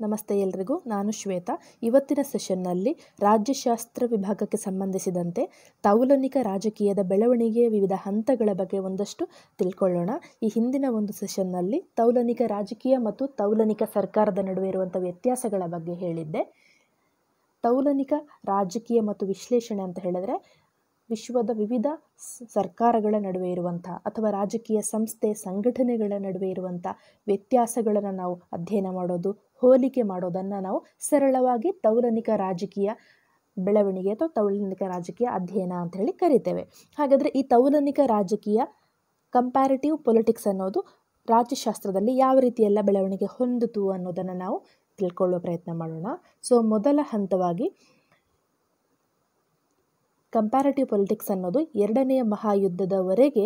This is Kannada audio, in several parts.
ನಮಸ್ತೆ ಎಲ್ರಿಗೂ, ನಾನು ಶ್ವೇತಾ. ಇವತ್ತಿನ ಸೆಷನ್ನಲ್ಲಿ ರಾಜ್ಯಶಾಸ್ತ್ರ ವಿಭಾಗಕ್ಕೆ ಸಂಬಂಧಿಸಿದಂತೆ ತೌಲನಿಕ ರಾಜಕೀಯದ ಬೆಳವಣಿಗೆಯ ವಿವಿಧ ಹಂತಗಳ ಬಗ್ಗೆ ಒಂದಷ್ಟು ತಿಳ್ಕೊಳ್ಳೋಣ. ಈ ಹಿಂದಿನ ಒಂದು ಸೆಷನ್ನಲ್ಲಿ ತೌಲನಿಕ ರಾಜಕೀಯ ಮತ್ತು ತೌಲನಿಕ ಸರ್ಕಾರದ ನಡುವೆ ಇರುವಂಥ ವ್ಯತ್ಯಾಸಗಳ ಬಗ್ಗೆ ಹೇಳಿದ್ದೆ. ತೌಲನಿಕ ರಾಜಕೀಯ ಮತ್ತು ವಿಶ್ಲೇಷಣೆ ಅಂತ ಹೇಳಿದ್ರೆ ವಿಶ್ವದ ವಿವಿಧ ಸರ್ಕಾರಗಳ ನಡುವೆ ಇರುವಂಥ ಅಥವಾ ರಾಜಕೀಯ ಸಂಸ್ಥೆ ಸಂಘಟನೆಗಳ ನಡುವೆ ಇರುವಂಥ ವ್ಯತ್ಯಾಸಗಳನ್ನು ನಾವು ಅಧ್ಯಯನ ಮಾಡೋದು, ಹೋಲಿಕೆ ಮಾಡೋದನ್ನು ನಾವು ಸರಳವಾಗಿ ತೌಲನಿಕ ರಾಜಕೀಯ ಬೆಳವಣಿಗೆ ಅಥವಾ ತೌಲನಿಕ ರಾಜಕೀಯ ಅಧ್ಯಯನ ಅಂತ ಹೇಳಿ ಕರಿತೇವೆ. ಹಾಗಾದರೆ ಈ ತೌಲನಿಕ ರಾಜಕೀಯ ಕಂಪ್ಯಾರಿಟಿವ್ ಪೊಲಿಟಿಕ್ಸ್ ಅನ್ನೋದು ರಾಜ್ಯಶಾಸ್ತ್ರದಲ್ಲಿ ಯಾವ ರೀತಿಯೆಲ್ಲ ಬೆಳವಣಿಗೆ ಹೊಂದಿತು ಅನ್ನೋದನ್ನು ನಾವು ತಿಳ್ಕೊಳ್ಳೋ ಪ್ರಯತ್ನ ಮಾಡೋಣ. ಸೊ, ಮೊದಲ ಹಂತವಾಗಿ ಕಂಪ್ಯಾರಿಟಿವ್ ಪೊಲಿಟಿಕ್ಸ್ ಅನ್ನೋದು ಎರಡನೆಯ ಮಹಾಯುದ್ಧದವರೆಗೆ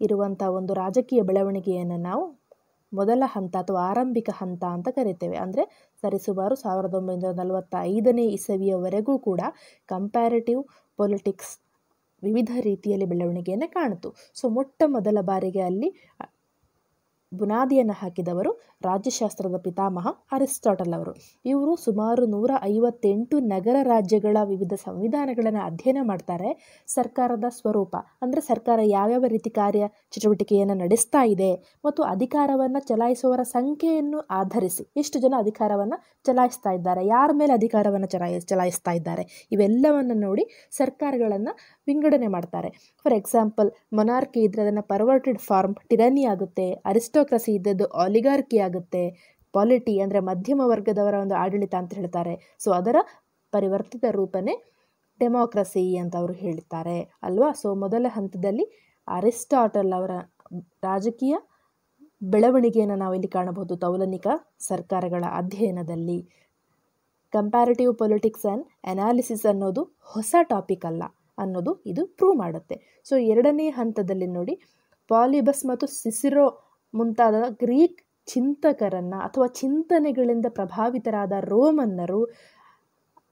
ಇರುವಂಥ ಒಂದು ರಾಜಕೀಯ ಬೆಳವಣಿಗೆಯನ್ನು ನಾವು ಮೊದಲ ಹಂತ ಅಥವಾ ಆರಂಭಿಕ ಹಂತ ಅಂತ ಕರಿತೇವೆ. ಅಂದರೆ ಸರಿಸುಮಾರು ಸಾವಿರದ ಒಂಬೈನೂರ ನಲವತ್ತ ಐದನೇ ಇಸವಿಯವರೆಗೂ ಕೂಡ ಕಂಪ್ಯಾರಿಟಿವ್ ಪೊಲಿಟಿಕ್ಸ್ ವಿವಿಧ ರೀತಿಯಲ್ಲಿ ಬೆಳವಣಿಗೆಯನ್ನು ಕಾಣಿತು ಸೊ ಮೊಟ್ಟ ಮೊದಲ ಬಾರಿಗೆ ಅಲ್ಲಿ ಬುನಾದಿಯನ್ನು ಹಾಕಿದವರು ರಾಜ್ಯಶಾಸ್ತ್ರದ ಪಿತಾಮಹ ಅರಿಸ್ಟಾಟಲ್ ಅವರು. ಇವರು ಸುಮಾರು ನೂರ ಐವತ್ತೆಂಟು ನಗರ ರಾಜ್ಯಗಳ ವಿವಿಧ ಸಂವಿಧಾನಗಳನ್ನು ಅಧ್ಯಯನ ಮಾಡ್ತಾರೆ. ಸರ್ಕಾರದ ಸ್ವರೂಪ, ಅಂದರೆ ಸರ್ಕಾರ ಯಾವ್ಯಾವ ರೀತಿ ಕಾರ್ಯ ಚಟುವಟಿಕೆಯನ್ನು ನಡೆಸ್ತಾ ಇದೆ ಮತ್ತು ಅಧಿಕಾರವನ್ನು ಚಲಾಯಿಸುವವರ ಸಂಖ್ಯೆಯನ್ನು ಆಧರಿಸಿ ಎಷ್ಟು ಜನ ಅಧಿಕಾರವನ್ನು ಚಲಾಯಿಸ್ತಾ ಇದ್ದಾರೆ, ಯಾರ ಮೇಲೆ ಅಧಿಕಾರವನ್ನು ಚಲಾಯಿ, ಚಲಾಯಿಸ್ತಾ ಇದ್ದಾರೆ, ಇವೆಲ್ಲವನ್ನು ನೋಡಿ ಸರ್ಕಾರಗಳನ್ನು ವಿಂಗಡಣೆ ಮಾಡ್ತಾರೆ. ಫಾರ್ ಎಕ್ಸಾಂಪಲ್ ಮೊನಾರ್ಕಿ ಇದ್ರೆ ಅದನ್ನು ಪರ್ವರ್ಟೆಡ್ ಫಾರ್ಮ್ ಟಿರನಿ ಆಗುತ್ತೆ ಅರಿಸ್ಟೋಕ್ರಸಿ ಇದ್ದದ್ದು ಆಲಿಗಾರ್ಕಿ ಆಗುತ್ತೆ. ಪಾಲಿಟಿ ಅಂದರೆ ಮಧ್ಯಮ ವರ್ಗದವರ ಒಂದು ಆಡಳಿತ ಅಂತ ಹೇಳ್ತಾರೆ. ಸೊ ಅದರ ಪರಿವರ್ತಿತ ರೂಪನೇ ಡೆಮೋಕ್ರಸಿ ಅಂತ ಅವರು ಹೇಳ್ತಾರೆ. ಅಲ್ವಾ? ಸೊ ಮೊದಲ ಹಂತದಲ್ಲಿ ಅರಿಸ್ಟಾಟಲ್ ಅವರ ರಾಜಕೀಯ ಬೆಳವಣಿಗೆಯನ್ನು ನಾವು ಇಲ್ಲಿ ಕಾಣಬಹುದು ತೌಲನಿಕ ಸರ್ಕಾರಗಳ ಅಧ್ಯಯನದಲ್ಲಿ. ಕಂಪ್ಯಾರಿಟಿವ್ ಪೊಲಿಟಿಕ್ಸ್ ಆ್ಯಂಡ್ ಅನಾಲಿಸಿಸ್ ಅನ್ನೋದು ಹೊಸ ಟಾಪಿಕ್ ಅಲ್ಲ. ಅನ್ನೋದು ಇದು ಪ್ರೂವ್ ಮಾಡುತ್ತೆ. ಸೊ ಎರಡನೇ ಹಂತದಲ್ಲಿ ನೋಡಿ ಪಾಲಿಬಸ್ ಮತ್ತು ಸಿಸಿರೋ ಮುಂತಾದ ಗ್ರೀಕ್ ಚಿಂತಕರನ್ನು ಅಥವಾ ಚಿಂತನೆಗಳಿಂದ ಪ್ರಭಾವಿತರಾದ ರೋಮನ್ನರು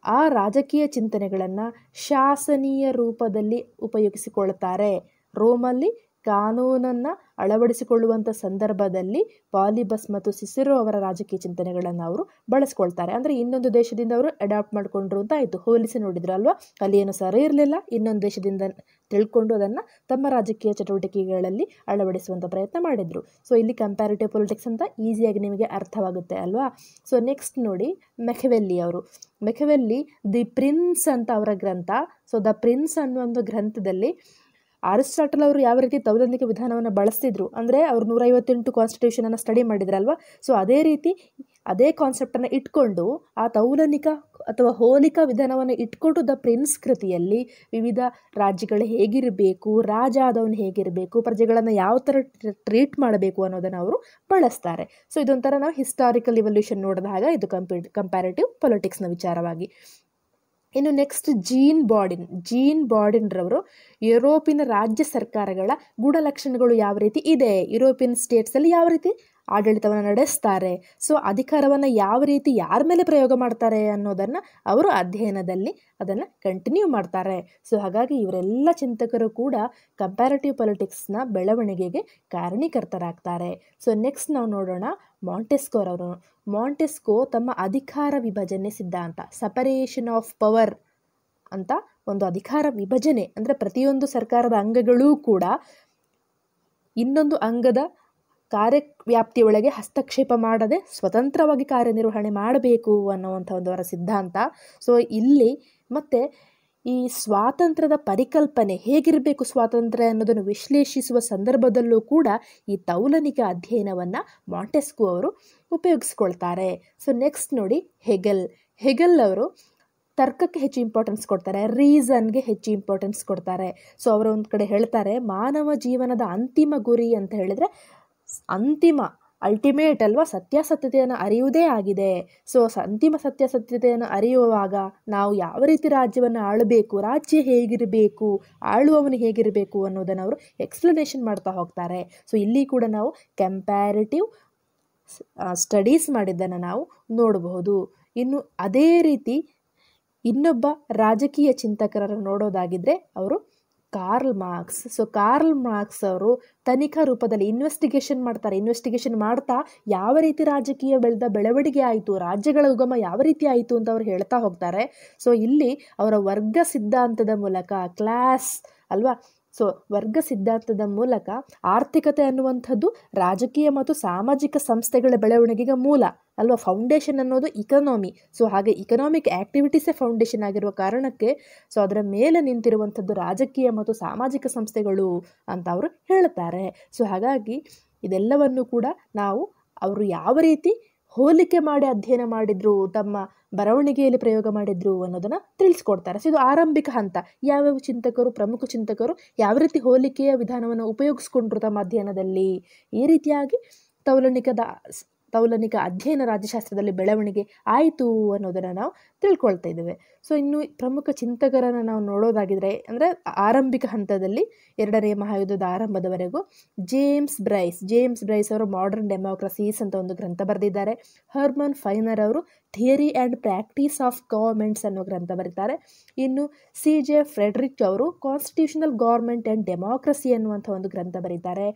ಆ ರಾಜಕೀಯ ಚಿಂತನೆಗಳನ್ನು ಶಾಸನೀಯ ರೂಪದಲ್ಲಿ ಉಪಯೋಗಿಸಿಕೊಳ್ತಾರೆ ರೋಮಲ್ಲಿ ಕಾನೂನನ್ನು ಅಳವಡಿಸಿಕೊಳ್ಳುವಂಥ ಸಂದರ್ಭದಲ್ಲಿ ಪಾಲಿಬಸ್ ಮತ್ತು ಸಿಸಿರು ಅವರ ರಾಜಕೀಯ ಚಿಂತನೆಗಳನ್ನು ಅವರು ಬಳಸ್ಕೊಳ್ತಾರೆ. ಅಂದರೆ ಇನ್ನೊಂದು ದೇಶದಿಂದ ಅವರು ಅಡಾಪ್ಟ್ ಮಾಡಿಕೊಂಡ್ರು ಅಂತ ಆಯಿತು. ಹೋಲಿಸಿ ನೋಡಿದ್ರು ಅಲ್ವಾ ಅಲ್ಲಿ ಏನು ಸರಿ ಇರಲಿಲ್ಲ. ಇನ್ನೊಂದು ದೇಶದಿಂದ ತಿಳ್ಕೊಂಡು ಅದನ್ನು ತಮ್ಮ ರಾಜಕೀಯ ಚಟುವಟಿಕೆಗಳಲ್ಲಿ ಅಳವಡಿಸುವಂಥ ಪ್ರಯತ್ನ ಮಾಡಿದರು. ಸೊ ಇಲ್ಲಿ ಕಂಪ್ಯಾರಿಟಿವ್ ಪೊಲಿಟಿಕ್ಸ್ ಅಂತ ಈಸಿಯಾಗಿ ನಿಮಗೆ ಅರ್ಥವಾಗುತ್ತೆ ಅಲ್ವಾ? ಸೊ ನೆಕ್ಸ್ಟ್ ನೋಡಿ ಮೆಖವೆಲ್ಲಿ ಅವರು. ಮೆಖವೆಲ್ಲಿ ದಿ ಪ್ರಿನ್ಸ್ ಅಂತ ಅವರ ಗ್ರಂಥ. ಸೊ ದ ಪ್ರಿನ್ಸ್ ಅನ್ನೋ ಒಂದು ಗ್ರಂಥದಲ್ಲಿ ಅರಿಸ್ಟಾಟಲ್ ಅವರು ಯಾವ ರೀತಿ ತೌಲನಿಕ ವಿಧಾನವನ್ನು ಬಳಸ್ತಿದ್ರು ಅಂದರೆ ಅವರು ನೂರೈವತ್ತೆಂಟು ಕಾನ್ಸ್ಟಿಟ್ಯೂಷನನ್ನು ಸ್ಟಡಿ ಮಾಡಿದ್ರಲ್ವ? ಸೊ ಅದೇ ರೀತಿ ಅದೇ ಕಾನ್ಸೆಪ್ಟನ್ನು ಇಟ್ಕೊಂಡು ಆ ತೌಲನಿಕ ಅಥವಾ ಹೋಲಿಕಾ ವಿಧಾನವನ್ನು ಇಟ್ಕೊಂಡು ದ ಪ್ರಿನ್ಸ್ ಕೃತಿಯಲ್ಲಿ ವಿವಿಧ ರಾಜ್ಯಗಳು ಹೇಗಿರಬೇಕು, ರಾಜ ಆದವನು ಹೇಗಿರಬೇಕು, ಪ್ರಜೆಗಳನ್ನು ಯಾವ ಥರ ಟ್ರೀಟ್ ಮಾಡಬೇಕು ಅನ್ನೋದನ್ನು ಅವರು ಬಳಸ್ತಾರೆ. ಸೊ ಇದೊಂಥರ ನಾವು ಹಿಸ್ಟಾರಿಕಲ್ ಇವಲ್ಯೂಷನ್ ನೋಡಿದಾಗ ಇದು ಕಂಪಿ ಕಂಪ್ಯಾರಿಟಿವ್ ಪೊಲಿಟಿಕ್ಸ್ನ ವಿಚಾರವಾಗಿ. ಇನ್ನು ನೆಕ್ಸ್ಟ್ ಜೀನ್ ಬಾಡಿನ್ ಜೀನ್ ಬಾಡಿನ್ರವರು ಯುರೋಪಿನ ರಾಜ್ಯ ಸರ್ಕಾರಗಳ ಗುಣಲಕ್ಷಣಗಳು ಯಾವ ರೀತಿ ಇದೆ? ಯುರೋಪಿಯನ್ ಸ್ಟೇಟ್ಸಲ್ಲಿ ಯಾವ ರೀತಿ ಆಡಳಿತವನ್ನು ನಡೆಸ್ತಾರೆ? ಸೊ ಅಧಿಕಾರವನ್ನು ಯಾವ ರೀತಿ ಯಾರ ಮೇಲೆ ಪ್ರಯೋಗ ಮಾಡ್ತಾರೆ ಅನ್ನೋದನ್ನು ಅವರು ಅಧ್ಯಯನದಲ್ಲಿ ಅದನ್ನು ಕಂಟಿನ್ಯೂ ಮಾಡ್ತಾರೆ. ಸೊ ಹಾಗಾಗಿ ಇವರೆಲ್ಲ ಚಿಂತಕರು ಕೂಡ ಕಂಪ್ಯಾರಿಟಿವ್ ಪೊಲಿಟಿಕ್ಸ್ನ ಬೆಳವಣಿಗೆಗೆ ಕಾರಣೀಕರ್ತರಾಗ್ತಾರೆ. ಸೊ ನೆಕ್ಸ್ಟ್ ನಾವು ನೋಡೋಣ ಮಾಂಟೆಸ್ಕೋರ್ ಅವರು ಮಾಂಟೆಸ್ಕೋ ತಮ್ಮ ಅಧಿಕಾರ ವಿಭಜನೆ ಸಿದ್ಧಾಂತ ಸಪರೇಷನ್ ಆಫ್ ಪವರ್ ಅಂತ ಒಂದು ಅಧಿಕಾರ ವಿಭಜನೆ, ಅಂದರೆ ಪ್ರತಿಯೊಂದು ಸರ್ಕಾರದ ಅಂಗಗಳೂ ಕೂಡ ಇನ್ನೊಂದು ಅಂಗದ ಕಾರ್ಯವ್ಯಾಪ್ತಿಯೊಳಗೆ ಹಸ್ತಕ್ಷೇಪ ಮಾಡದೆ ಸ್ವತಂತ್ರವಾಗಿ ಕಾರ್ಯನಿರ್ವಹಣೆ ಮಾಡಬೇಕು ಅನ್ನುವಂಥ ಒಂದು ಅವರ ಸಿದ್ಧಾಂತ. ಸೊ ಇಲ್ಲಿ ಮತ್ತು ಈ ಸ್ವಾತಂತ್ರ್ಯದ ಪರಿಕಲ್ಪನೆ ಹೇಗಿರಬೇಕು ಸ್ವಾತಂತ್ರ್ಯ ಅನ್ನೋದನ್ನು ವಿಶ್ಲೇಷಿಸುವ ಸಂದರ್ಭದಲ್ಲೂ ಕೂಡ ಈ ತೌಲನಿಕ ಅಧ್ಯಯನವನ್ನು ಮಾಂಟೆಸ್ಕು ಅವರು ಉಪಯೋಗಿಸ್ಕೊಳ್ತಾರೆ. ಸೊ ನೆಕ್ಸ್ಟ್ ನೋಡಿ ಹೆಗೆಲ್. ಹೆಗೆಲ್ ಅವರು ತರ್ಕಕ್ಕೆ ಹೆಚ್ಚು ಇಂಪಾರ್ಟೆನ್ಸ್ ಕೊಡ್ತಾರೆ ರೀಸನ್ಗೆ ಹೆಚ್ಚು ಇಂಪಾರ್ಟೆನ್ಸ್ ಕೊಡ್ತಾರೆ. ಸೊ ಅವರು ಒಂದು ಕಡೆ ಹೇಳ್ತಾರೆ, ಮಾನವ ಜೀವನದ ಅಂತಿಮ ಗುರಿ ಅಂತ ಹೇಳಿದರೆ, ಅಂತಿಮ ಅಲ್ಟಿಮೇಟ್ ಅಲ್ವಾ ಸತ್ಯಾಸತ್ಯತೆಯನ್ನು ಅರಿಯುವುದೇ ಆಗಿದೆ. ಸೊ ಅಂತಿಮ ಸತ್ಯಾಸತ್ಯತೆಯನ್ನು ಅರಿಯುವಾಗ ನಾವು ಯಾವ ರೀತಿ ರಾಜ್ಯವನ್ನು ಆಳಬೇಕು, ರಾಜ್ಯ ಹೇಗಿರಬೇಕು, ಆಳುವವನು ಹೇಗಿರಬೇಕು ಅನ್ನೋದನ್ನು ಅವರು ಎಕ್ಸ್ಪ್ಲನೇಷನ್ ಮಾಡ್ತಾ ಹೋಗ್ತಾರೆ. ಸೊ ಇಲ್ಲಿ ಕೂಡ ನಾವು ಕಂಪ್ಯಾರಿಟಿವ್ ಸ್ಟಡೀಸ್ ಮಾಡಿದ್ದನ್ನು ನಾವು ನೋಡಬಹುದು. ಇನ್ನು ಅದೇ ರೀತಿ ಇನ್ನೊಬ್ಬ ರಾಜಕೀಯ ಚಿಂತಕರನ್ನು ನೋಡೋದಾಗಿದ್ದರೆ ಅವರು Karl Marx so Karl Marx ಅವರು ತನಿಖಾ ರೂಪದಲ್ಲಿ ಇನ್ವೆಸ್ಟಿಗೇಷನ್ ಮಾಡ್ತಾರೆ. ಇನ್ವೆಸ್ಟಿಗೇಷನ್ ಮಾಡ್ತಾ ಯಾವ ರೀತಿ ರಾಜಕೀಯ ಬೆಳೆದ ಬೆಳವಣಿಗೆ ಆಯಿತು, ರಾಜ್ಯಗಳ ಉಗಮ ಯಾವ ರೀತಿ ಆಯಿತು ಅಂತ ಅವ್ರು ಹೇಳ್ತಾ ಹೋಗ್ತಾರೆ. ಸೊ ಇಲ್ಲಿ ಅವರ ವರ್ಗ ಸಿದ್ಧಾಂತದ ಮೂಲಕ ಕ್ಲಾಸ್ ಅಲ್ವಾ? ಸೊ ವರ್ಗ ಸಿದ್ಧಾಂತದ ಮೂಲಕ ಆರ್ಥಿಕತೆ ಅನ್ನುವಂಥದ್ದು ರಾಜಕೀಯ ಮತ್ತು ಸಾಮಾಜಿಕ ಸಂಸ್ಥೆಗಳ ಬೆಳವಣಿಗೆಗೆ ಮೂಲ ಅಲ್ವಾ? ಫೌಂಡೇಶನ್ ಅನ್ನೋದು ಇಕನಾಮಿ ಸೊ ಹಾಗೆ ಇಕನಾಮಿಕ್ ಆ್ಯಕ್ಟಿವಿಟೀಸೇ ಫೌಂಡೇಶನ್ ಆಗಿರುವ ಕಾರಣಕ್ಕೆ ಸೊ ಅದರ ಮೇಲೆ ನಿಂತಿರುವಂಥದ್ದು ರಾಜಕೀಯ ಮತ್ತು ಸಾಮಾಜಿಕ ಸಂಸ್ಥೆಗಳು ಅಂತ ಅವರು ಹೇಳ್ತಾರೆ ಸೊ ಹಾಗಾಗಿ ಇದೆಲ್ಲವನ್ನು ಕೂಡ ನಾವು ಅವರು ಯಾವ ರೀತಿ ಹೋಲಿಕೆ ಮಾಡಿ ಅಧ್ಯಯನ ಮಾಡಿದ್ರು, ತಮ್ಮ ಬರವಣಿಗೆಯಲ್ಲಿ ಪ್ರಯೋಗ ಮಾಡಿದ್ರು ಅನ್ನೋದನ್ನು ತಿಳಿಸ್ಕೊಡ್ತಾರೆ. ಸೊ ಇದು ಆರಂಭಿಕ ಹಂತ. ಯಾವ್ಯಾವ ಚಿಂತಕರು, ಪ್ರಮುಖ ಚಿಂತಕರು ಯಾವ ರೀತಿ ಹೋಲಿಕೆಯ ವಿಧಾನವನ್ನು ಉಪಯೋಗಿಸ್ಕೊಂಡ್ರು ತಮ್ಮ ಅಧ್ಯಯನದಲ್ಲಿ? ಈ ರೀತಿಯಾಗಿ ತೌಲನಿಕದ ತೌಲನಿಕ ಅಧ್ಯಯನ ರಾಜ್ಯಶಾಸ್ತ್ರದಲ್ಲಿ ಬೆಳವಣಿಗೆ ಆಯಿತು ಅನ್ನೋದನ್ನು ನಾವು ತಿಳ್ಕೊಳ್ತಾ ಇದ್ದೇವೆ. ಸೊ ಇನ್ನು ಪ್ರಮುಖ ಚಿಂತಕರನ್ನು ನಾವು ನೋಡೋದಾಗಿದ್ರೆ, ಅಂದರೆ ಆರಂಭಿಕ ಹಂತದಲ್ಲಿ ಎರಡನೆಯ ಮಹಾಯುದ್ಧದ ಆರಂಭದವರೆಗೂ ಜೇಮ್ಸ್ ಬ್ರೈಸ್ ಜೇಮ್ಸ್ ಬ್ರೈಸ್ ಅವರು ಮಾಡರ್ನ್ ಡೆಮೋಕ್ರಸೀಸ್ ಅಂತ ಒಂದು ಗ್ರಂಥ ಬರೆದಿದ್ದಾರೆ. ಹರ್ಮನ್ ಫೈನರ್ ಅವರು theory and practice of governments ಅನ್ನೋ ಗ್ರಂಥ ಬರೀತಾರೆ ಇನ್ನು ಸಿ ಜೆ ಫ್ರೆಡ್ರಿಕ್ ಅವರು ಕಾನ್ಸ್ಟಿಟ್ಯೂಷನಲ್ ಗೌರ್ಮೆಂಟ್ ಆ್ಯಂಡ್ ಡೆಮೋಕ್ರಸಿ ಅನ್ನುವಂಥ ಒಂದು ಗ್ರಂಥ ಬರೀತಾರೆ.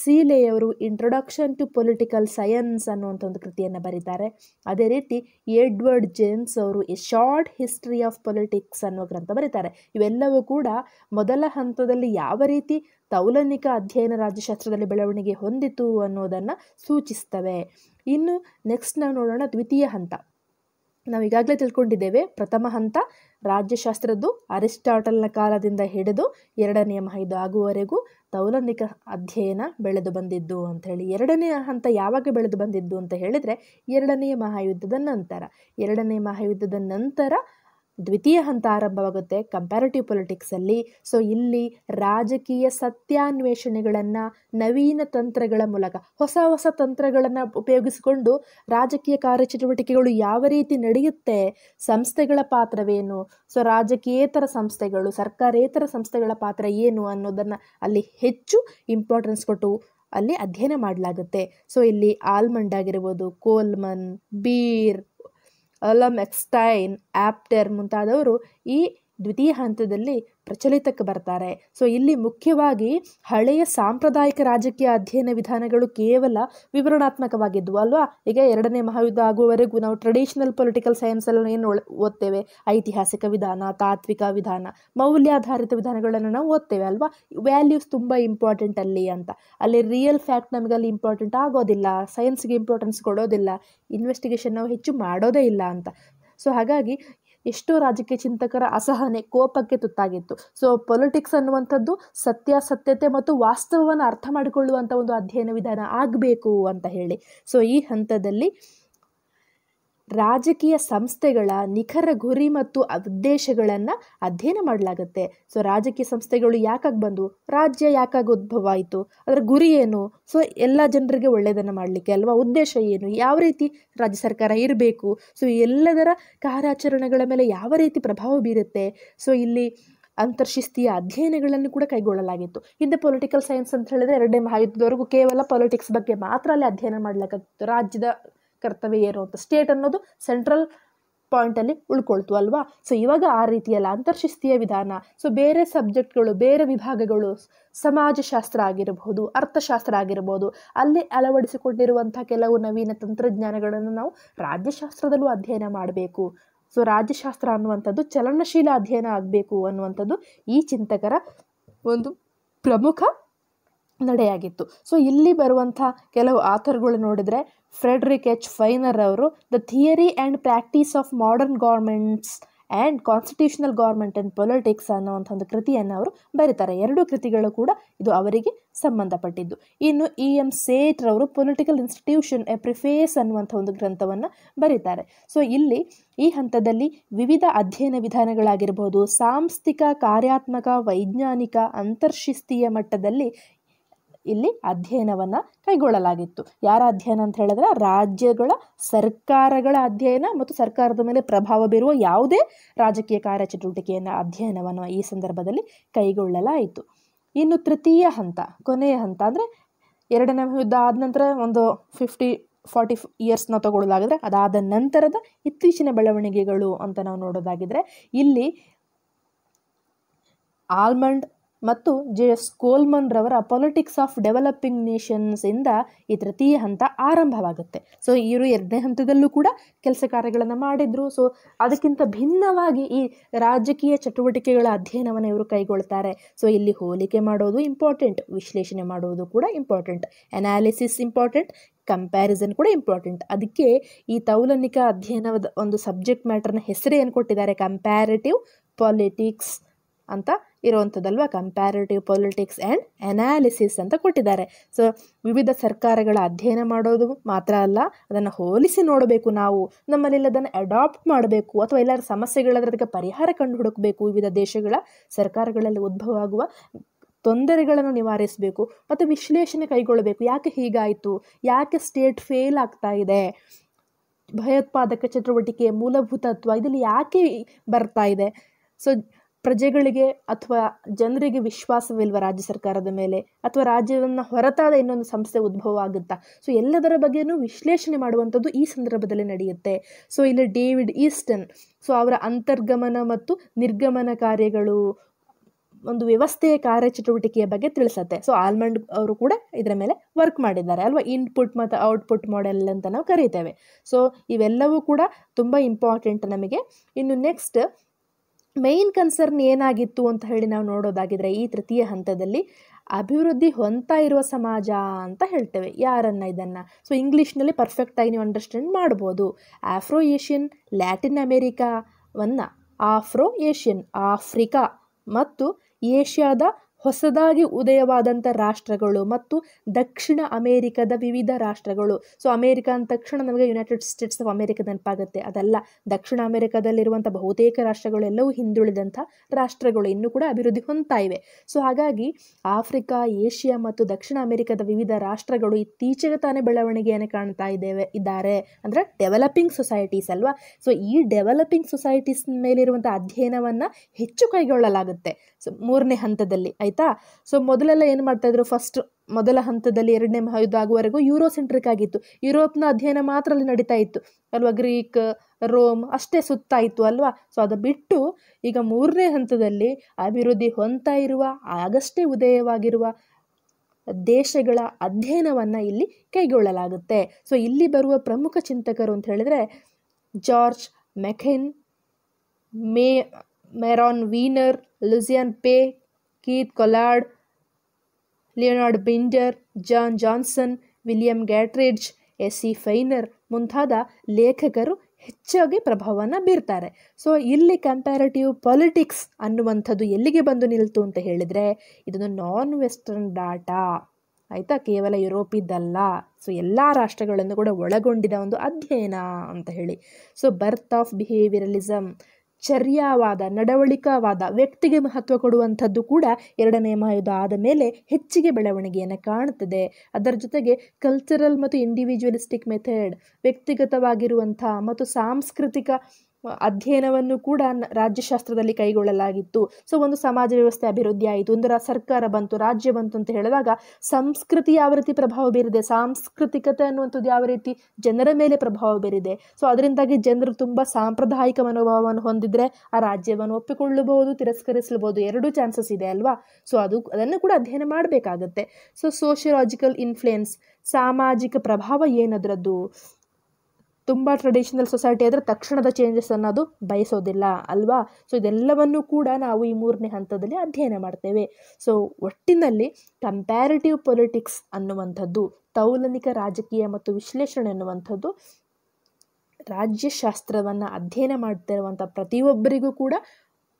ಸೀಲೆಯವರು ಇಂಟ್ರೊಡಕ್ಷನ್ ಟು ಪೊಲಿಟಿಕಲ್ ಸೈನ್ಸ್ ಅನ್ನುವಂಥ ಒಂದು ಕೃತಿಯನ್ನು ಬರೀತಾರೆ. ಅದೇ ರೀತಿ ಎಡ್ವರ್ಡ್ ಜೇಮ್ಸ್ ಅವರು a short history of politics ಅನ್ನುವ ಗ್ರಂಥ ಬರೀತಾರೆ. ಇವೆಲ್ಲವೂ ಕೂಡ ಮೊದಲ ಹಂತದಲ್ಲಿ ಯಾವ ರೀತಿ ತೌಲನಿಕ ಅಧ್ಯಯನ ರಾಜ್ಯಶಾಸ್ತ್ರದಲ್ಲಿ ಬೆಳವಣಿಗೆ ಹೊಂದಿತು ಅನ್ನೋದನ್ನು ಸೂಚಿಸ್ತವೆ. ಇನ್ನು ನೆಕ್ಸ್ಟ್ ನಾವು ನೋಡೋಣ ದ್ವಿತೀಯ ಹಂತ. ನಾವು ಈಗಾಗಲೇ ತಿಳ್ಕೊಂಡಿದ್ದೇವೆ, ಪ್ರಥಮ ಹಂತ ರಾಜ್ಯಶಾಸ್ತ್ರದ್ದು ಅರಿಸ್ಟಾಟಲ್ನ ಕಾಲದಿಂದ ಹಿಡಿದು ಎರಡನೆಯ ಮಹಾಯುದ್ಧ ಆಗುವವರೆಗೂ ತೌಲನಿಕ ಅಧ್ಯಯನ ಬೆಳೆದು ಬಂದಿದ್ದು ಅಂತ ಹೇಳಿ ಎರಡನೆಯ ಹಂತ ಯಾವಾಗ ಬೆಳೆದು ಬಂದಿದ್ದು ಅಂತ ಹೇಳಿದರೆ, ಎರಡನೆಯ ಮಹಾಯುದ್ಧದ ನಂತರ. ಎರಡನೇ ಮಹಾಯುದ್ಧದ ನಂತರ ದ್ವಿತೀಯ ಹಂತ ಆರಂಭವಾಗುತ್ತೆ ಕಂಪ್ಯಾರಿಟಿವ್ ಪೊಲಿಟಿಕ್ಸಲ್ಲಿ ಸೊ ಇಲ್ಲಿ ರಾಜಕೀಯ ಸತ್ಯಾನ್ವೇಷಣೆಗಳನ್ನು, ನವೀನ ತಂತ್ರಗಳ ಮೂಲಕ, ಹೊಸ ಹೊಸ ತಂತ್ರಗಳನ್ನು ಉಪಯೋಗಿಸಿಕೊಂಡು ರಾಜಕೀಯ ಕಾರ್ಯಚಟುವಟಿಕೆಗಳು ಯಾವ ರೀತಿ ನಡೆಯುತ್ತೆ, ಸಂಸ್ಥೆಗಳ ಪಾತ್ರವೇನು, ಸೊ, ರಾಜಕೀಯೇತರ ಸಂಸ್ಥೆಗಳು, ಸರ್ಕಾರೇತರ ಸಂಸ್ಥೆಗಳ ಪಾತ್ರ ಏನು ಅನ್ನೋದನ್ನು ಅಲ್ಲಿ ಹೆಚ್ಚು ಇಂಪಾರ್ಟೆನ್ಸ್ ಕೊಟ್ಟು ಅಲ್ಲಿ ಅಧ್ಯಯನ ಮಾಡಲಾಗುತ್ತೆ. ಸೊ ಇಲ್ಲಿ ಆಲ್ಮಂಡ್ ಆಗಿರ್ಬೋದು, ಕೋಲ್ಮನ್, ಬೀರ್ ಅಲಮ್ ಎಕ್ಸ್ಟೈನ್ ಆ್ಯಪ್ಟೆರ್ ಮುಂತಾದವರು ಈ ದ್ವಿತೀಯ ಹಂತದಲ್ಲಿ ಪ್ರಚಲಿತಕ್ಕೆ ಬರ್ತಾರೆ. ಸೊ ಇಲ್ಲಿ ಮುಖ್ಯವಾಗಿ ಹಳೆಯ ಸಾಂಪ್ರದಾಯಿಕ ರಾಜಕೀಯ ಅಧ್ಯಯನ ವಿಧಾನಗಳು ಕೇವಲ ವಿವರಣಾತ್ಮಕವಾಗಿದ್ವು ಅಲ್ವಾ? ಈಗ ಎರಡನೇ ಮಹಾಯುದ್ಧ ಆಗುವವರೆಗೂ ನಾವು ಟ್ರೆಡಿಷನಲ್ ಪೊಲಿಟಿಕಲ್ ಸೈನ್ಸ್ ಅಲ್ಲಿ ಏನು ಓದ್ತೇವೆ? ಐತಿಹಾಸಿಕ ವಿಧಾನ, ತಾತ್ವಿಕ ವಿಧಾನ, ಮೌಲ್ಯಾಧಾರಿತ ವಿಧಾನಗಳನ್ನು ನಾವು ಓದ್ತೇವೆ ಅಲ್ವಾ? ವ್ಯಾಲ್ಯೂಸ್ ತುಂಬ ಇಂಪಾರ್ಟೆಂಟ್ ಅಲ್ಲಿ ಅಂತ. ಅಲ್ಲಿ ರಿಯಲ್ ಫ್ಯಾಕ್ಟ್ ನಮಗೆ ಅಲ್ಲಿ ಇಂಪಾರ್ಟೆಂಟ್ ಆಗೋದಿಲ್ಲ ಸೈನ್ಸ್ಗೆ ಇಂಪಾರ್ಟೆನ್ಸ್ ಕೊಡೋದಿಲ್ಲ ಇನ್ವೆಸ್ಟಿಗೇಷನ್ ನಾವು ಹೆಚ್ಚು ಮಾಡೋದೇ ಇಲ್ಲ ಅಂತ. ಸೊ ಹಾಗಾಗಿ ಎಷ್ಟೋ ರಾಜಕೀಯ ಚಿಂತಕರ ಅಸಹನೆ ಕೋಪಕ್ಕೆ ತುತ್ತಾಗಿತ್ತು. ಸೊ ಪೊಲಿಟಿಕ್ಸ್ ಅನ್ನುವಂಥದ್ದು ಸತ್ಯಾಸತ್ಯತೆ ಮತ್ತು ವಾಸ್ತವವನ್ನು ಅರ್ಥ ಮಾಡಿಕೊಳ್ಳುವಂಥ ಒಂದು ಅಧ್ಯಯನ ವಿಧಾನ ಆಗಬೇಕು ಅಂತ ಹೇಳಿ. ಸೊ ಈ ಹಂತದಲ್ಲಿ ರಾಜಕೀಯ ಸಂಸ್ಥೆಗಳ ನಿಖರ ಗುರಿ ಮತ್ತು ಉದ್ದೇಶಗಳನ್ನು ಅಧ್ಯಯನ ಮಾಡಲಾಗುತ್ತೆ. ಸೊ ರಾಜಕೀಯ ಸಂಸ್ಥೆಗಳು ಯಾಕಾಗಿ ಬಂದವು? ರಾಜ್ಯ ಯಾಕಾಗಿ ಉದ್ಭವ ಆಯಿತು ಅದರ ಗುರಿ ಏನು? ಸೊ ಎಲ್ಲ ಜನರಿಗೆ ಒಳ್ಳೆಯದನ್ನು ಮಾಡಲಿಕ್ಕೆ ಅಲ್ವಾ? ಉದ್ದೇಶ ಏನು? ಯಾವ ರೀತಿ ರಾಜ್ಯ ಸರ್ಕಾರ ಇರಬೇಕು? ಸೊ ಎಲ್ಲದರ ಕಾರ್ಯಾಚರಣೆಗಳ ಮೇಲೆ ಯಾವ ರೀತಿ ಪ್ರಭಾವ ಬೀರುತ್ತೆ? ಸೊ ಇಲ್ಲಿ ಅಂತರ್ಶಿಸ್ತಿಯ ಅಧ್ಯಯನಗಳನ್ನು ಕೂಡ ಕೈಗೊಳ್ಳಲಾಗಿತ್ತು. ಹಿಂದೆ ಪೊಲಿಟಿಕಲ್ ಸೈನ್ಸ್ ಅಂತ ಹೇಳಿದ್ರೆ ಎರಡನೇ ಮಹಾಯುದ್ಧದವರೆಗೂ ಕೇವಲ ಪೊಲಿಟಿಕ್ಸ್ ಬಗ್ಗೆ ಮಾತ್ರ ಅಲ್ಲಿ ಅಧ್ಯಯನ ಮಾಡಲಾಗಿತ್ತು ರಾಜ್ಯದ ಕರ್ತವ್ಯ ಏನು ಅಂತ. ಸ್ಟೇಟ್ ಅನ್ನೋದು ಸೆಂಟ್ರಲ್ ಪಾಯಿಂಟಲ್ಲಿ ಉಳ್ಕೊಳ್ತು ಅಲ್ವಾ? ಸೊ ಇವಾಗ ಆ ರೀತಿಯಲ್ಲ ಅಂತರ್ಶಿಸ್ತೀಯ ವಿಧಾನ. ಸೊ ಬೇರೆ ಸಬ್ಜೆಕ್ಟ್ಗಳು ಬೇರೆ ವಿಭಾಗಗಳು ಸಮಾಜಶಾಸ್ತ್ರ ಆಗಿರಬಹುದು, ಅರ್ಥಶಾಸ್ತ್ರ ಆಗಿರ್ಬೋದು ಅಲ್ಲಿ ಅಳವಡಿಸಿಕೊಂಡಿರುವಂಥ ಕೆಲವು ನವೀನ ತಂತ್ರಜ್ಞಾನಗಳನ್ನು ನಾವು ರಾಜ್ಯಶಾಸ್ತ್ರದಲ್ಲೂ ಅಧ್ಯಯನ ಮಾಡಬೇಕು. ಸೊ ರಾಜ್ಯಶಾಸ್ತ್ರ ಅನ್ನುವಂಥದ್ದು ಚಲನಶೀಲ ಅಧ್ಯಯನ ಆಗಬೇಕು ಅನ್ನುವಂಥದ್ದು ಈ ಚಿಂತಕರ ಒಂದು ಪ್ರಮುಖ ನಡೆಯಾಗಿತ್ತು. ಸೊ ಇಲ್ಲಿ ಬರುವಂಥ ಕೆಲವು ಆಥರ್ಗಳು ನೋಡಿದರೆ ಫ್ರೆಡ್ರಿಕ್ ಎಚ್ ಫೈನರ್ ಅವರು the theory and practice of modern governments and constitutional government and politics ಅನ್ನೋವಂಥ ಒಂದು ಕೃತಿಯನ್ನು ಅವರು ಬರೀತಾರೆ. ಎರಡು ಕೃತಿಗಳು ಕೂಡ ಇದು ಅವರಿಗೆ ಸಂಬಂಧಪಟ್ಟಿದ್ದು. ಇನ್ನು ಇ. ಎಂ. ಸೇಟ್ರವರು ಪೊಲಿಟಿಕಲ್ ಇನ್ಸ್ಟಿಟ್ಯೂಷನ್ ಎ ಪ್ರಿಫೇಸ್ ಅನ್ನುವಂಥ ಒಂದು ಗ್ರಂಥವನ್ನು ಬರೀತಾರೆ. ಸೊ ಇಲ್ಲಿ ಈ ಹಂತದಲ್ಲಿ ವಿವಿಧ ಅಧ್ಯಯನ ವಿಧಾನಗಳಾಗಿರ್ಬೋದು, ಸಾಂಸ್ಥಿಕ, ಕಾರ್ಯಾತ್ಮಕ, ವೈಜ್ಞಾನಿಕ, ಅಂತರ್ಶಿಸ್ತೀಯ ಮಟ್ಟದಲ್ಲಿ ಇಲ್ಲಿ ಅಧ್ಯಯನವನ್ನು ಕೈಗೊಳ್ಳಲಾಗಿತ್ತು. ಯಾರ ಅಧ್ಯಯನ ಅಂತ ಹೇಳಿದ್ರೆ ರಾಜ್ಯಗಳ ಸರ್ಕಾರಗಳ ಅಧ್ಯಯನ ಮತ್ತು ಸರ್ಕಾರದ ಮೇಲೆ ಪ್ರಭಾವ ಬೀರುವ ಯಾವುದೇ ರಾಜಕೀಯ ಕಾರ್ಯಚಟುವಟಿಕೆಯನ್ನು ಅಧ್ಯಯನವನ್ನು ಈ ಸಂದರ್ಭದಲ್ಲಿ ಕೈಗೊಳ್ಳಲಾಯಿತು. ಇನ್ನು ತೃತೀಯ ಹಂತ, ಕೊನೆಯ ಹಂತ ಅಂದರೆ ಎರಡನೇ ಯುದ್ಧ ಆದ ನಂತರ ಒಂದು ಫಿಫ್ಟಿ ಫಾರ್ಟಿ ಇಯರ್ಸ್ನ ತಗೊಳ್ಳೋದಾಗಿದ್ರೆ ಅದಾದ ನಂತರದ ಇತ್ತೀಚಿನ ಬೆಳವಣಿಗೆಗಳು ಅಂತ ನಾವು ನೋಡೋದಾಗಿದ್ರೆ ಇಲ್ಲಿ ಆಲ್ಮಂಡ್ ಮತ್ತು ಜೆ ಎಸ್ ಕೋಲ್ಮನ್ ರವರ ಪೊಲಿಟಿಕ್ಸ್ ಆಫ್ ಡೆವಲಪಿಂಗ್ ನೇಷನ್ಸ್ ಇಂದ ಈ ತೃತೀಯ ಹಂತ ಆರಂಭವಾಗುತ್ತೆ. ಸೊ ಇವರು ಎರಡನೇ ಹಂತದಲ್ಲೂ ಕೂಡ ಕೆಲಸ ಕಾರ್ಯಗಳನ್ನು ಮಾಡಿದ್ರು. ಸೊ ಅದಕ್ಕಿಂತ ಭಿನ್ನವಾಗಿ ಈ ರಾಜಕೀಯ ಚಟುವಟಿಕೆಗಳ ಅಧ್ಯಯನವನ್ನು ಇವರು ಕೈಗೊಳ್ತಾರೆ. ಸೊ ಇಲ್ಲಿ ಹೋಲಿಕೆ ಮಾಡೋದು ಇಂಪಾರ್ಟೆಂಟ್ ವಿಶ್ಲೇಷಣೆ ಮಾಡುವುದು ಕೂಡ ಇಂಪಾರ್ಟೆಂಟ್ ಅನಾಲಿಸಿಸ್ ಇಂಪಾರ್ಟೆಂಟ್ ಕಂಪ್ಯಾರಿಸನ್ ಕೂಡ ಇಂಪಾರ್ಟೆಂಟ್ ಅದಕ್ಕೆ ಈ ತೌಲನಿಕ ಅಧ್ಯಯನದ ಒಂದು ಸಬ್ಜೆಕ್ಟ್ ಮ್ಯಾಟರ್ನ ಹೆಸರೇ ಏನು ಕೊಟ್ಟಿದ್ದಾರೆ? ಕಂಪ್ಯಾರಿಟಿವ್ ಪಾಲಿಟಿಕ್ಸ್ ಅಂತ ಇರುವಂಥದ್ದಲ್ವ ಕಂಪ್ಯಾರಿಟಿವ್ ಪೊಲಿಟಿಕ್ಸ್ ಆ್ಯಂಡ್ ಅನಾಲಿಸಿಸ್ ಅಂತ ಕೊಟ್ಟಿದ್ದಾರೆ. ಸೊ ವಿವಿಧ ಸರ್ಕಾರಗಳ ಅಧ್ಯಯನ ಮಾಡೋದು ಮಾತ್ರ ಅಲ್ಲ, ಅದನ್ನು ಹೋಲಿಸಿ ನೋಡಬೇಕು ನಾವು. ನಮ್ಮಲ್ಲಿ ಅದನ್ನು ಅಡಾಪ್ಟ್ ಮಾಡಬೇಕು, ಅಥವಾ ಎಲ್ಲರ ಸಮಸ್ಯೆಗಳಾದ್ರೆ ಅದಕ್ಕೆ ಪರಿಹಾರ ಕಂಡು ಹುಡುಕಬೇಕು. ವಿವಿಧ ದೇಶಗಳ ಸರ್ಕಾರಗಳಲ್ಲಿ ಉದ್ಭವ ಆಗುವ ತೊಂದರೆಗಳನ್ನು ನಿವಾರಿಸಬೇಕು, ಮತ್ತು ವಿಶ್ಲೇಷಣೆ ಕೈಗೊಳ್ಳಬೇಕು. ಯಾಕೆ ಹೀಗಾಯಿತು? ಯಾಕೆ ಸ್ಟೇಟ್ ಫೇಲ್ ಆಗ್ತಾ ಇದೆ? ಭಯೋತ್ಪಾದಕ ಚಟುವಟಿಕೆ, ಮೂಲಭೂತತ್ವ, ಇದರಲ್ಲಿ ಯಾಕೆ ಬರ್ತಾ ಇದೆ? ಸೊ ಪ್ರಜೆಗಳಿಗೆ ಅಥವಾ ಜನರಿಗೆ ವಿಶ್ವಾಸವಿಲ್ವ ರಾಜ್ಯ ಸರ್ಕಾರದ ಮೇಲೆ ಅಥವಾ ರಾಜ್ಯವನ್ನು ಹೊರತಾದ ಇನ್ನೊಂದು ಸಂಸ್ಥೆ ಉದ್ಭವ ಆಗುತ್ತಾ? ಸೊ ಎಲ್ಲದರ ಬಗ್ಗೆಯೂ ವಿಶ್ಲೇಷಣೆ ಮಾಡುವಂಥದ್ದು ಈ ಸಂದರ್ಭದಲ್ಲಿ ನಡೆಯುತ್ತೆ. ಸೊ ಇಲ್ಲಿ ಡೇವಿಡ್ ಈಸ್ಟನ್ ಸೊ ಅವರ ಅಂತರ್ಗಮನ ಮತ್ತು ನಿರ್ಗಮನ ಕಾರ್ಯಗಳು ಒಂದು ವ್ಯವಸ್ಥೆಯ ಕಾರ್ಯಚಟುವಟಿಕೆಯ ಬಗ್ಗೆ ತಿಳಿಸುತ್ತೆ. ಸೊ ಆಲ್ಮಂಡ್ ಅವರು ಕೂಡ ಇದರ ಮೇಲೆ ವರ್ಕ್ ಮಾಡಿದ್ದಾರೆ ಅಲ್ವಾ? ಇನ್ಪುಟ್ ಮತ್ತು ಔಟ್ಪುಟ್ ಮಾಡೆಲ್ ಅಂತ ನಾವು ಕರೀತೇವೆ. ಸೊ ಇವೆಲ್ಲವೂ ಕೂಡ ತುಂಬ ಇಂಪಾರ್ಟೆಂಟ್ ನಮಗೆ. ಇನ್ನು ನೆಕ್ಸ್ಟ್ ಮೇಯ್ನ್ ಕನ್ಸರ್ನ್ ಏನಾಗಿತ್ತು ಅಂತ ಹೇಳಿ ನಾವು ನೋಡೋದಾಗಿದ್ರೆ ಈ ತೃತೀಯ ಹಂತದಲ್ಲಿ ಅಭಿವೃದ್ಧಿ ಹೊಂತಾ ಇರುವ ಸಮಾಜ ಅಂತ ಹೇಳ್ತೇವೆ. ಯಾರನ್ನ ಇದನ್ನು? ಸೊ ಇಂಗ್ಲೀಷ್ನಲ್ಲಿ ಪರ್ಫೆಕ್ಟಾಗಿ ನೀವು ಅಂಡರ್ಸ್ಟ್ಯಾಂಡ್ ಮಾಡ್ಬೋದು. ಆಫ್ರೋ ಏಷ್ಯನ್ ಲ್ಯಾಟಿನ್ ಅಮೇರಿಕಾವನ್ನು ಆಫ್ರೋ ಏಷ್ಯನ್ ಆಫ್ರಿಕಾ ಮತ್ತು ಏಷ್ಯಾದ ಹೊಸದಾಗಿ ಉದಯವಾದಂಥ ರಾಷ್ಟ್ರಗಳು ಮತ್ತು ದಕ್ಷಿಣ ಅಮೇರಿಕದ ವಿವಿಧ ರಾಷ್ಟ್ರಗಳು. ಸೊ ಅಮೇರಿಕ ಅಂದ ತಕ್ಷಣ ನಮಗೆ ಯುನೈಟೆಡ್ ಸ್ಟೇಟ್ಸ್ ಆಫ್ ಅಮೇರಿಕ ನೆನಪಾಗುತ್ತೆ. ಅದಲ್ಲ, ದಕ್ಷಿಣ ಅಮೇರಿಕಾದಲ್ಲಿರುವಂಥ ಬಹುತೇಕ ರಾಷ್ಟ್ರಗಳೆಲ್ಲವೂ ಹಿಂದುಳಿದಂಥ ರಾಷ್ಟ್ರಗಳು. ಇನ್ನೂ ಕೂಡ ಅಭಿವೃದ್ಧಿ ಹೊಂದ್ತಾ ಇವೆ ಸೊ ಹಾಗಾಗಿ ಆಫ್ರಿಕಾ, ಏಷ್ಯಾ ಮತ್ತು ದಕ್ಷಿಣ ಅಮೇರಿಕದ ವಿವಿಧ ರಾಷ್ಟ್ರಗಳು ಇತ್ತೀಚೆಗೆ ತಾನೇ ಬೆಳವಣಿಗೆಯನ್ನು ಕಾಣ್ತಾ ಇದ್ದೇವೆ, ಇದ್ದಾರೆ. ಅಂದರೆ ಡೆವಲಪಿಂಗ್ ಸೊಸೈಟೀಸ್ ಅಲ್ವಾ? ಸೊ ಈ ಡೆವಲಪಿಂಗ್ ಸೊಸೈಟೀಸ್ ಮೇಲಿರುವಂಥ ಅಧ್ಯಯನವನ್ನು ಹೆಚ್ಚು ಕೈಗೊಳ್ಳಲಾಗುತ್ತೆ. ಸೊ ಮೂರನೇ ಹಂತದಲ್ಲಿ ಆಯಿತಾ ಸೊ ಮೊದಲೆಲ್ಲ ಏನು ಮಾಡ್ತಾಯಿದ್ರು ಫಸ್ಟ್ ಮೊದಲ ಹಂತದಲ್ಲಿ ಎರಡನೇ ಮಹಾಯುದ್ಧ ಆಗುವವರೆಗೂ ಯೂರೋ ಸೆಂಟ್ರಿಕ್ ಆಗಿತ್ತು. ಯುರೋಪ್ನ ಅಧ್ಯಯನ ಮಾತ್ರ ಅಲ್ಲಿ ನಡೀತಾ ಇತ್ತು. ಅಲ್ವಾ? ಗ್ರೀಕ್ ರೋಮ್ ಅಷ್ಟೇ ಸುತ್ತಾ ಇತ್ತು ಅಲ್ವಾ? ಸೊ ಅದು ಬಿಟ್ಟು ಈಗ ಮೂರನೇ ಹಂತದಲ್ಲಿ ಅಭಿವೃದ್ಧಿ ಹೊಂದ್ತಾ ಇರುವ, ಆಗಷ್ಟೇ ಉದಯವಾಗಿರುವ ದೇಶಗಳ ಅಧ್ಯಯನವನ್ನು ಇಲ್ಲಿ ಕೈಗೊಳ್ಳಲಾಗುತ್ತೆ. ಸೊ ಇಲ್ಲಿ ಬರುವ ಪ್ರಮುಖ ಚಿಂತಕರು ಅಂತ ಹೇಳಿದರೆ George ಮೆಖೆನ್ May Myron Weiner Lucian Pye Keith Callard Leonard Binder John Johnson William Gutteridge S C Finer ಮುಂತಾದ ಲೇಖಕರು ಹೆಚ್ಚಾಗಿ ಪ್ರಭಾವವನ್ನು ಬೀರ್ತಾರೆ. ಸೊ ಇಲ್ಲಿ ಕಂಪ್ಯಾರಿಟಿವ್ ಪಾಲಿಟಿಕ್ಸ್ ಅನ್ನುವಂಥದ್ದು ಎಲ್ಲಿಗೆ ಬಂದು ನಿಲ್ತು ಅಂತ ಹೇಳಿದರೆ, ಇದೊಂದು ನಾನ್ ವೆಸ್ಟರ್ನ್ ಡಾಟಾ ಆಯಿತಾ? ಕೇವಲ ಯುರೋಪಿದ್ದಲ್ಲ. ಸೊ ಎಲ್ಲ ರಾಷ್ಟ್ರಗಳನ್ನು ಕೂಡ ಒಳಗೊಂಡಿದ ಒಂದು ಅಧ್ಯಯನ ಅಂತ ಹೇಳಿ. ಸೊ ಬರ್ತ್ ಆಫ್ ಬಿಹೇವಿಯರಲಿಸಮ್ ಚರ್ಯಾವಾದ, ನಡವಳಿಕಾವಾದ, ವ್ಯಕ್ತಿಗೆ ಮಹತ್ವ ಕೊಡುವಂಥದ್ದು ಕೂಡ ಎರಡನೇ ಮಹಾಯುದ್ಧ ಆದ ಮೇಲೆ ಹೆಚ್ಚಿಗೆ ಬೆಳವಣಿಗೆಯನ್ನು ಕಾಣುತ್ತದೆ. ಅದರ ಜೊತೆಗೆ ಕಲ್ಚರಲ್ ಮತ್ತು ಇಂಡಿವಿಜುವಲಿಸ್ಟಿಕ್ ಮೆಥಡ್ ವ್ಯಕ್ತಿಗತವಾಗಿರುವಂಥ ಮತ್ತು ಸಾಂಸ್ಕೃತಿಕ ಅಧ್ಯಯನವನ್ನು ಕೂಡ ರಾಜ್ಯಶಾಸ್ತ್ರದಲ್ಲಿ ಕೈಗೊಳ್ಳಲಾಗಿತ್ತು. ಸೊ ಒಂದು ಸಮಾಜ ವ್ಯವಸ್ಥೆ ಅಭಿವೃದ್ಧಿ ಆಯಿತು. ಒಂದು ಸರ್ಕಾರ ಬಂತು, ರಾಜ್ಯ ಬಂತು ಅಂತ ಹೇಳಿದಾಗ ಸಂಸ್ಕೃತಿ ಯಾವ ರೀತಿ ಪ್ರಭಾವ ಬೀರಿದೆ, ಸಾಂಸ್ಕೃತಿಕತೆ ಅನ್ನುವಂಥದ್ದು ಯಾವ ರೀತಿ ಜನರ ಮೇಲೆ ಪ್ರಭಾವ ಬೀರಿದೆ. ಸೊ ಅದರಿಂದಾಗಿ ಜನರು ತುಂಬ ಸಾಂಪ್ರದಾಯಿಕ ಮನೋಭಾವವನ್ನು ಹೊಂದಿದ್ರೆ ಆ ರಾಜ್ಯವನ್ನು ಒಪ್ಪಿಕೊಳ್ಳಬಹುದು, ತಿರಸ್ಕರಿಸಬಹುದು. ಎರಡೂ ಚಾನ್ಸಸ್ ಇದೆ ಅಲ್ವಾ? ಸೊ ಅದು ಅದನ್ನು ಕೂಡ ಅಧ್ಯಯನ ಮಾಡಬೇಕಾಗತ್ತೆ. ಸೊ ಸೋಷಿಯಲಾಜಿಕಲ್ ಇನ್ಫ್ಲುಯೆನ್ಸ್ ಸಾಮಾಜಿಕ ಪ್ರಭಾವ ಏನದ್ರದ್ದು? ತುಂಬ ಟ್ರೆಡಿಷನಲ್ ಸೊಸೈಟಿ ಆದರೆ ತಕ್ಷಣದ ಚೇಂಜಸ್ ಅನ್ನೋದು ಬಯಸೋದಿಲ್ಲ, ಅಲ್ವಾ? ಸೊ ಇದೆಲ್ಲವನ್ನು ಕೂಡ ನಾವು ಈ ಮೂರನೇ ಹಂತದಲ್ಲಿ ಅಧ್ಯಯನ ಮಾಡ್ತೇವೆ. ಸೊ ಒಟ್ಟಿನಲ್ಲಿ ಕಂಪ್ಯಾರಿಟಿವ್ ಪೊಲಿಟಿಕ್ಸ್ ಅನ್ನುವಂಥದ್ದು, ತೌಲನಿಕ ರಾಜಕೀಯ ಮತ್ತು ವಿಶ್ಲೇಷಣೆ ಅನ್ನುವಂಥದ್ದು, ರಾಜ್ಯಶಾಸ್ತ್ರವನ್ನು ಅಧ್ಯಯನ ಮಾಡ್ತಿರುವಂಥ ಪ್ರತಿಯೊಬ್ಬರಿಗೂ ಕೂಡ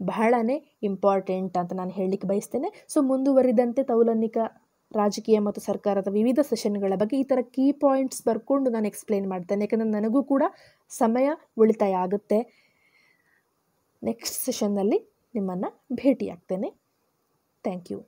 ಬಹಳನೇ ಇಂಪಾರ್ಟೆಂಟ್ ಅಂತ ನಾನು ಹೇಳಲಿಕ್ಕೆ ಬಯಸ್ತೇನೆ. ಸೊ ಮುಂದುವರಿದಂತೆ ತೌಲನಿಕ ರಾಜಕೀಯ ಮತ್ತು ಸರ್ಕಾರದ ವಿವಿಧ ಸೆಷನ್ಗಳ ಬಗ್ಗೆ ಈ ಥರ ಕೀ ಪಾಯಿಂಟ್ಸ್ ಬರ್ಕೊಂಡು ನಾನು ಎಕ್ಸ್ಪ್ಲೇನ್ ಮಾಡ್ತೇನೆ. ಯಾಕಂದರೆ ನನಗೂ ಕೂಡ ಸಮಯ ಉಳಿತಾಯ ಆಗುತ್ತೆ. ನೆಕ್ಸ್ಟ್ ಸೆಷನ್ನಲ್ಲಿ ನಿಮ್ಮನ್ನು ಭೇಟಿಯಾಗ್ತೇನೆ. Thank you